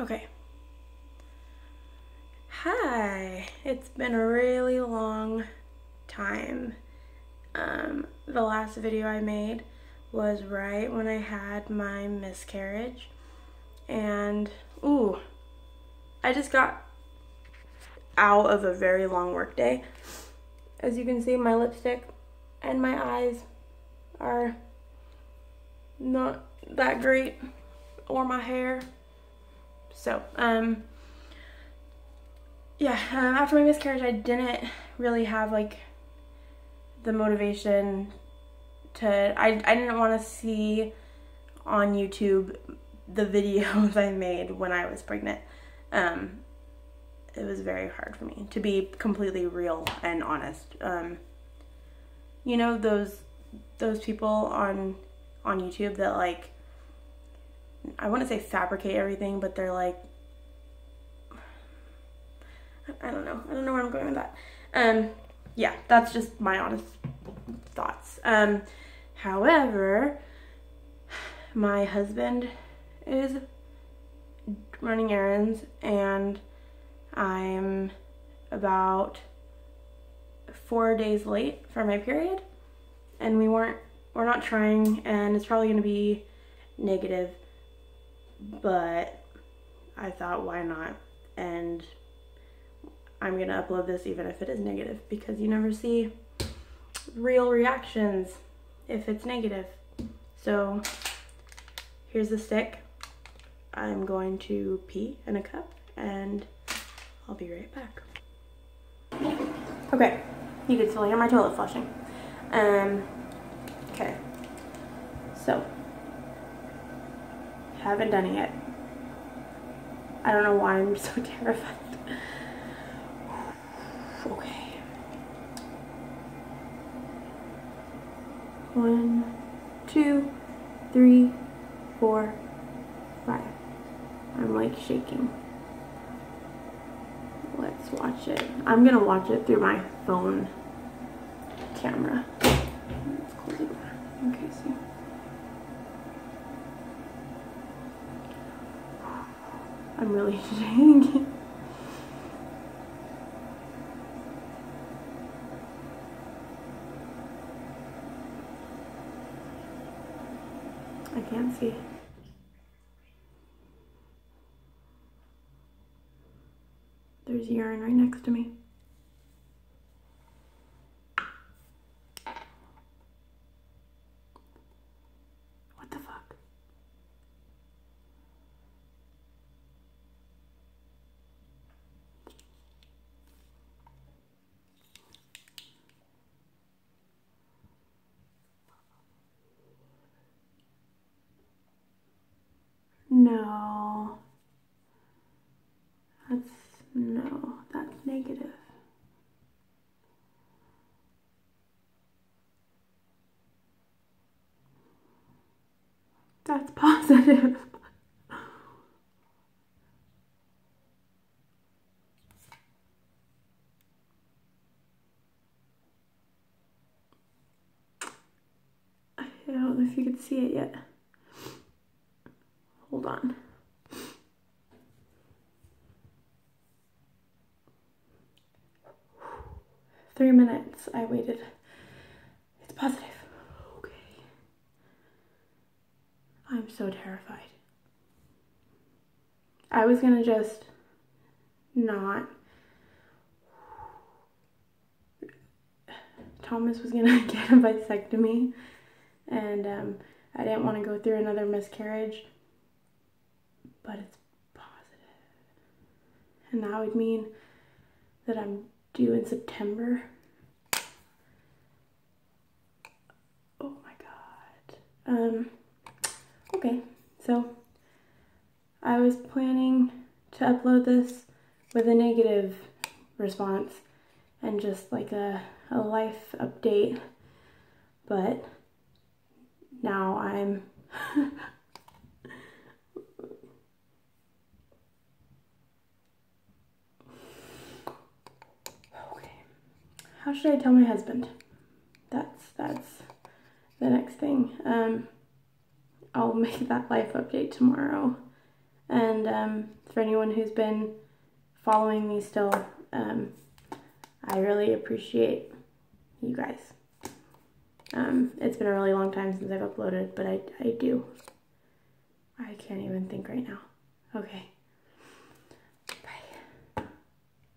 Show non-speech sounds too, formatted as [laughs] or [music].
Okay. Hi. It's been a really long time. Um, the last video I made was right when I had my miscarriage. And, ooh, I just got out of a very long work day. As you can see, my lipstick and my eyes are not that great, or my hair. So, um, yeah, um, after my miscarriage, I didn't really have like the motivation to, I, I didn't want to see on YouTube the [laughs] videos I made when I was pregnant. Um, it was very hard for me to be completely real and honest. Um, you know those those people on on YouTube that like I want to say fabricate everything, but they're like I don't know. I don't know where I'm going with that. Um, yeah, that's just my honest thoughts. Um, however, my husband is running errands and I'm about four days late for my period and we weren't we're not trying and it's probably going to be negative but I thought why not and I'm to upload this even if it is negative because you never see real reactions if it's negative so here's the stick I'm going to pee in a cup and I'll be right back. Okay, you can still hear my toilet flushing. Um, okay, so, haven't done it yet. I don't know why I'm [laughs] so terrified. okay. One, two, three, four, five. I'm like shaking let's watch it. I'm gonna watch it through my phone camera. Let's close the door in case. I'm really [laughs] shaking. I can't see. There's urine right next to me. What the fuck? No. That's no, that's negative. That's [laughs] positive. I don't know if you can see it yet. Hold on. Three minutes I waited. It's positive. Okay. I'm so terrified. I was gonna just not. Thomas was gonna [laughs] get a vasectomy, and um, I didn't want to go through another miscarriage, but it's positive. And that would mean that I'm due in September. Um, okay, so I was planning to upload this with a negative response and just like a, a life update, but now I'm [laughs] how should I tell my husband? That's that's the next thing. Um, I'll make [laughs] that life update tomorrow, and um, for anyone who's been following me still, um, I really appreciate you guys. Um, it's been a really long time since I've uploaded, but I, I do. I can't even think right now. Okay.